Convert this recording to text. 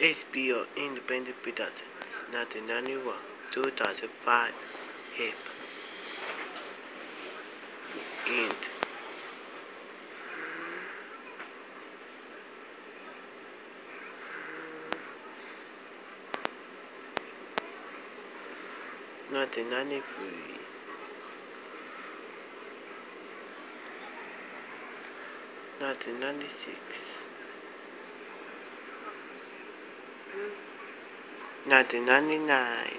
HBO Independent Productions 1991 2005 Hip and Nineteen ninety three, nineteen ninety six, nineteen ninety nine.